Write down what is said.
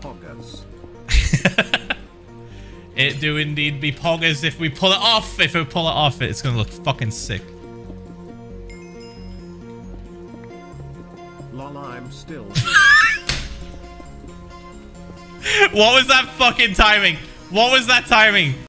poggers. It do indeed be poggers if we pull it off. If we pull it off, it's gonna look fucking sick. Lol, I'm still What was that fucking timing? What was that timing?